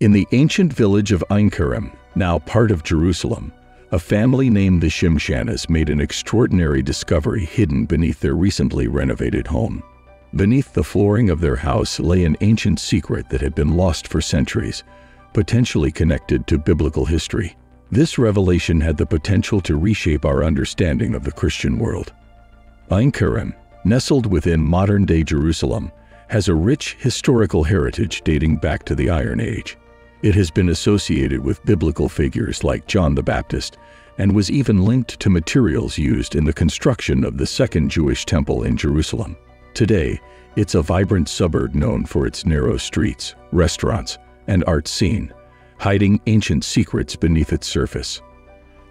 In the ancient village of Ein Kerem, now part of Jerusalem, a family named the Shimshonis made an extraordinary discovery hidden beneath their recently renovated home. Beneath the flooring of their house lay an ancient secret that had been lost for centuries, potentially connected to biblical history. This revelation had the potential to reshape our understanding of the Christian world. Ein Kerem, nestled within modern-day Jerusalem, has a rich historical heritage dating back to the Iron Age. It has been associated with biblical figures like John the Baptist and was even linked to materials used in the construction of the Second Jewish Temple in Jerusalem. Today, it's a vibrant suburb known for its narrow streets, restaurants, and art scene, hiding ancient secrets beneath its surface.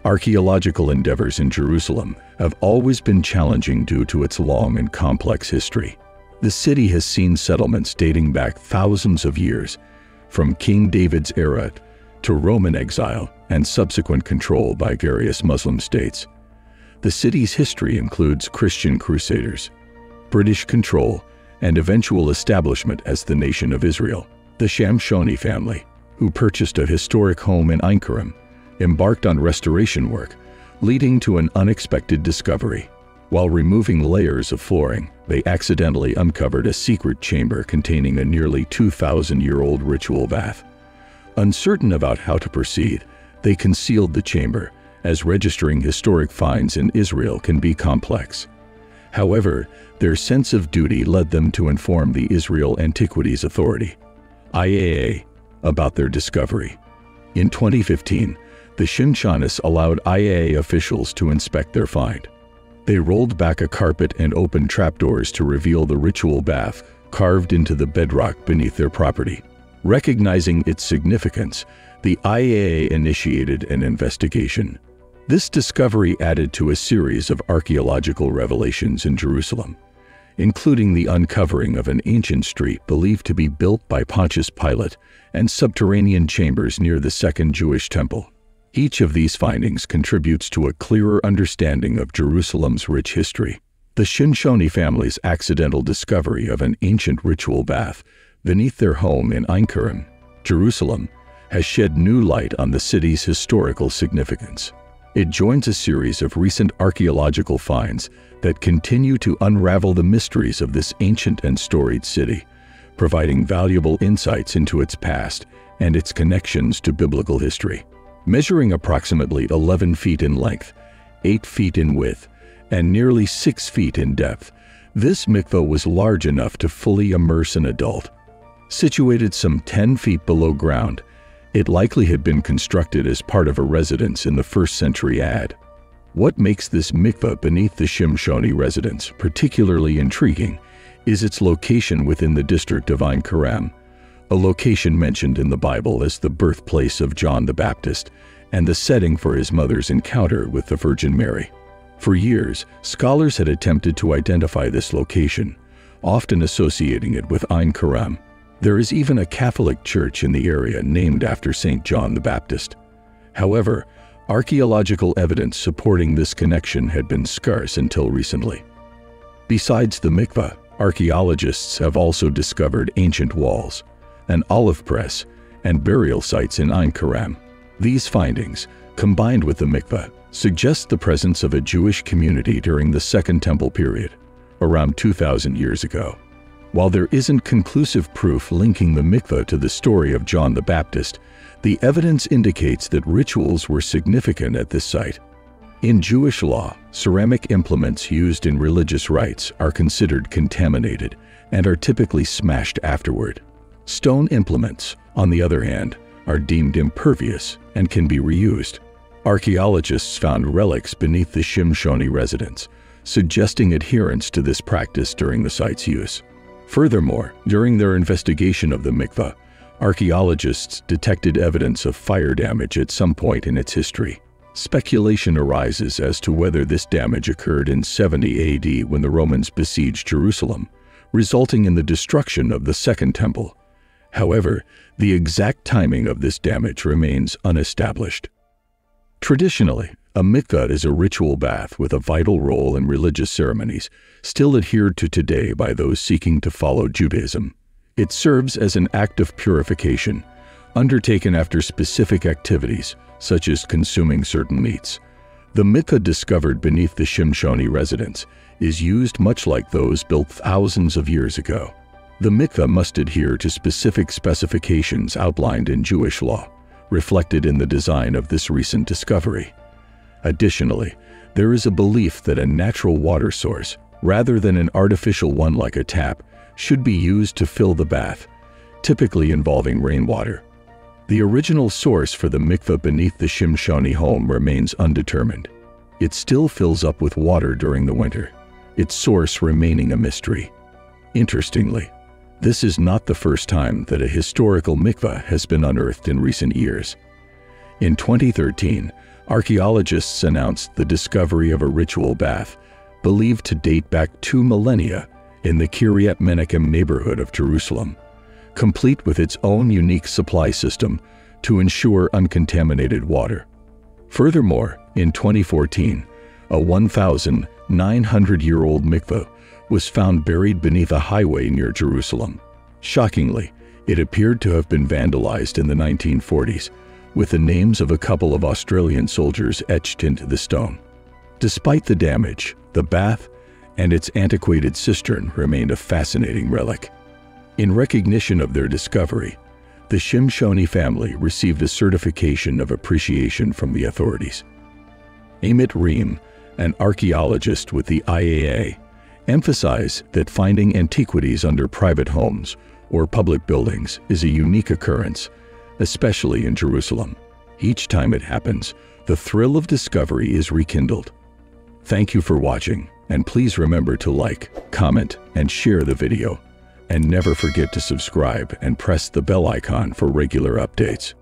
Archaeological endeavors in Jerusalem have always been challenging due to its long and complex history. The city has seen settlements dating back thousands of years, from King David's era to Roman exile and subsequent control by various Muslim states. The city's history includes Christian crusaders, British control, and eventual establishment as the nation of Israel. The Shimshoni family, who purchased a historic home in Ein embarked on restoration work, leading to an unexpected discovery. While removing layers of flooring, they accidentally uncovered a secret chamber containing a nearly 2,000-year-old ritual bath. Uncertain about how to proceed, they concealed the chamber, as registering historic finds in Israel can be complex. However, their sense of duty led them to inform the Israel Antiquities Authority, IAA, about their discovery. In 2015, the Shimshonis allowed IAA officials to inspect their find. They rolled back a carpet and opened trapdoors to reveal the ritual bath carved into the bedrock beneath their property. Recognizing its significance, the IAA initiated an investigation. This discovery added to a series of archaeological revelations in Jerusalem, including the uncovering of an ancient street believed to be built by Pontius Pilate and subterranean chambers near the Second Jewish Temple. Each of these findings contributes to a clearer understanding of Jerusalem's rich history. The Shimshoni family's accidental discovery of an ancient ritual bath beneath their home in Ein Kerem, Jerusalem, has shed new light on the city's historical significance. It joins a series of recent archaeological finds that continue to unravel the mysteries of this ancient and storied city, providing valuable insights into its past and its connections to biblical history. Measuring approximately 11 feet in length, 8 feet in width, and nearly 6 feet in depth, this mikveh was large enough to fully immerse an adult. Situated some 10 feet below ground, it likely had been constructed as part of a residence in the first century AD. What makes this mikveh beneath the Shimshoni residence particularly intriguing is its location within the district of Ein Kerem, a location mentioned in the Bible as the birthplace of John the Baptist and the setting for his mother's encounter with the Virgin Mary. For years, scholars had attempted to identify this location, often associating it with Ein Kerem. There is even a Catholic church in the area named after St. John the Baptist. However, archaeological evidence supporting this connection had been scarce until recently. Besides the mikveh, archaeologists have also discovered ancient walls, an olive press, and burial sites in Ein Kerem. These findings, combined with the mikveh, suggest the presence of a Jewish community during the Second Temple period, around 2,000 years ago. While there isn't conclusive proof linking the mikveh to the story of John the Baptist, the evidence indicates that rituals were significant at this site. In Jewish law, ceramic implements used in religious rites are considered contaminated and are typically smashed afterward. Stone implements, on the other hand, are deemed impervious and can be reused. Archaeologists found relics beneath the Shimshoni residence, suggesting adherence to this practice during the site's use. Furthermore, during their investigation of the mikveh, archaeologists detected evidence of fire damage at some point in its history. Speculation arises as to whether this damage occurred in 70 AD when the Romans besieged Jerusalem, resulting in the destruction of the Second Temple. However, the exact timing of this damage remains unestablished. Traditionally, a mikveh is a ritual bath with a vital role in religious ceremonies, still adhered to today by those seeking to follow Judaism. It serves as an act of purification, undertaken after specific activities, such as consuming certain meats. The mikveh discovered beneath the Shimshoni residence is used much like those built thousands of years ago. The mikveh must adhere to specific specifications outlined in Jewish law, reflected in the design of this recent discovery. Additionally, there is a belief that a natural water source, rather than an artificial one like a tap, should be used to fill the bath, typically involving rainwater. The original source for the mikveh beneath the Shimshoni home remains undetermined. It still fills up with water during the winter, its source remaining a mystery. Interestingly, this is not the first time that a historical mikveh has been unearthed in recent years. In 2013, archaeologists announced the discovery of a ritual bath believed to date back two millennia in the Kiryat Menachem neighborhood of Jerusalem, complete with its own unique supply system to ensure uncontaminated water. Furthermore, in 2014, a 1,900-year-old mikveh was found buried beneath a highway near Jerusalem. Shockingly, it appeared to have been vandalized in the 1940s, with the names of a couple of Australian soldiers etched into the stone. Despite the damage, the bath and its antiquated cistern remained a fascinating relic. In recognition of their discovery, the Shimshoni family received a certification of appreciation from the authorities. Amit Re'em, an archaeologist with the IAA, emphasized that finding antiquities under private homes or public buildings is a unique occurrence, especially in Jerusalem. Each time it happens, the thrill of discovery is rekindled. Thank you for watching, and please remember to like, comment, and share the video. And never forget to subscribe and press the bell icon for regular updates.